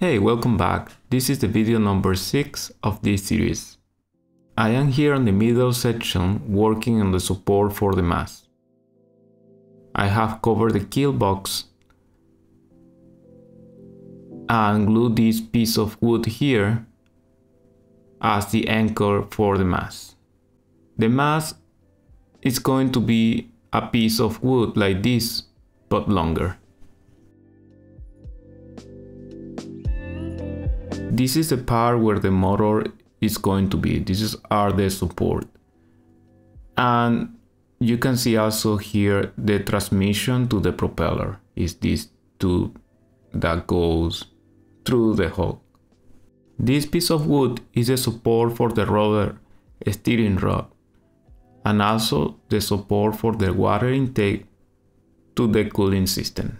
Hey, welcome back. This is the video number 6 of this series. I am here in the middle section working on the support for the mast. I have covered the keel box and glued this piece of wood here as the anchor for the mast. The mast is going to be a piece of wood like this, but longer. This is the part where the motor is going to be. This is are the support. And you can see also here the transmission to the propeller is this tube that goes through the hull. This piece of wood is a support for the rudder steering rod and also the support for the water intake to the cooling system.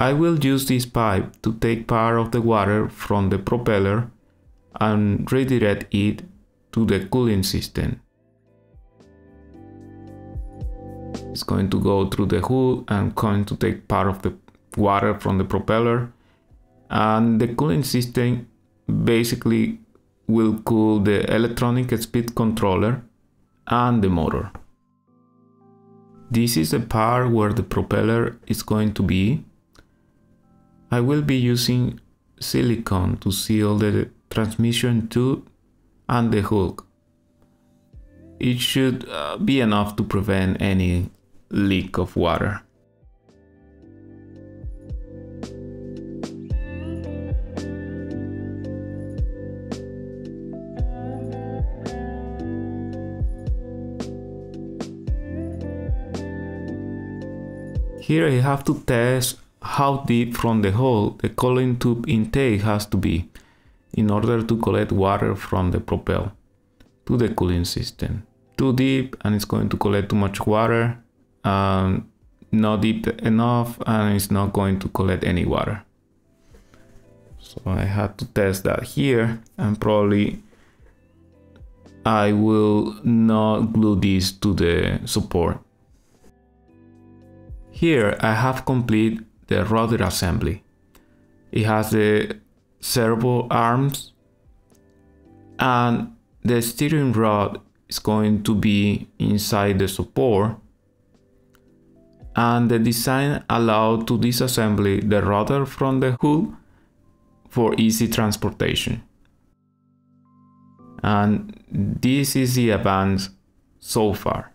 I will use this pipe to take part of the water from the propeller and redirect it to the cooling system. It's going to go through the hood and going to take part of the water from the propeller and the cooling system basically will cool the electronic speed controller and the motor. This is the part where the propeller is going to be. I will be using silicone to seal the transmission tube and the hook. It should uh, be enough to prevent any leak of water. Here I have to test how deep from the hole the cooling tube intake has to be in order to collect water from the propel to the cooling system. Too deep and it's going to collect too much water, um, not deep enough and it's not going to collect any water. So I had to test that here and probably I will not glue this to the support. Here I have complete the rudder assembly. It has the servo arms and the steering rod is going to be inside the support and the design allowed to disassemble the rudder from the hull for easy transportation. And this is the advance so far.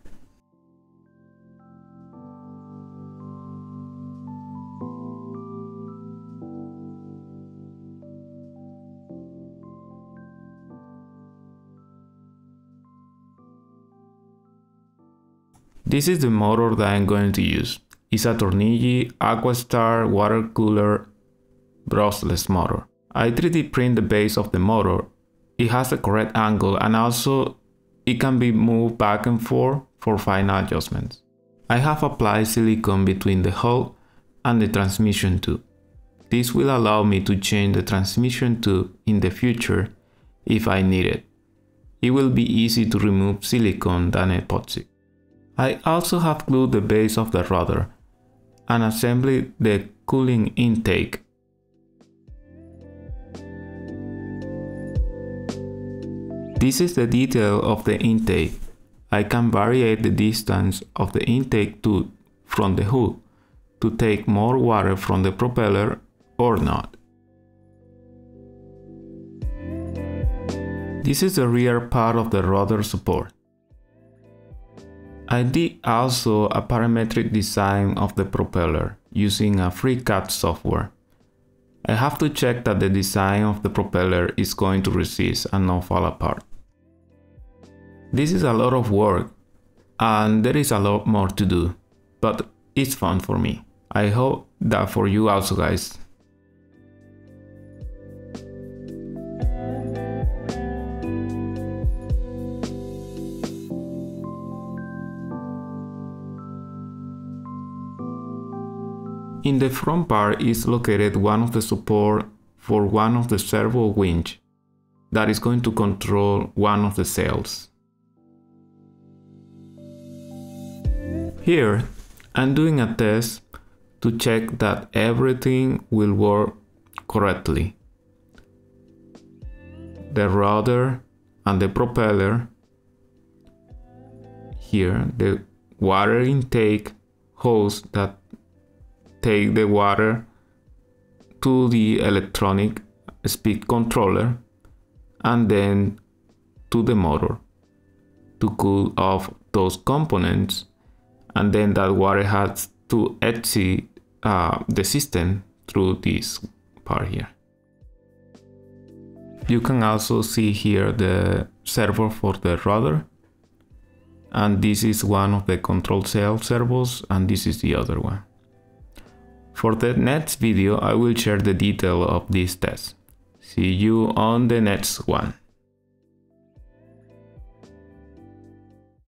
This is the motor that I'm going to use. It's a Turnigy Aquastar water cooler brushless motor. I 3D print the base of the motor. It has the correct angle and also it can be moved back and forth for final adjustments. I have applied silicone between the hull and the transmission tube. This will allow me to change the transmission tube in the future if I need it. It will be easy to remove silicone than epoxy. I also have glued the base of the rudder and assembled the cooling intake. This is the detail of the intake. I can vary the distance of the intake tube from the hood to take more water from the propeller or not. This is the rear part of the rudder support. I did also a parametric design of the propeller using a free FreeCAD software. I have to check that the design of the propeller is going to resist and not fall apart. This is a lot of work and there is a lot more to do, but it's fun for me. I hope that for you also guys. In the front part is located one of the support for one of the servo winch. that is going to control one of the sails. Here, I'm doing a test to check that everything will work correctly. The rudder and the propeller. Here, the water intake hose that take the water to the electronic speed controller and then to the motor to cool off those components and then that water has to exit uh, the system through this part here. You can also see here the servo for the rudder and this is one of the control sail servos and this is the other one. For the next video I will share the detail of this test. See you on the next one.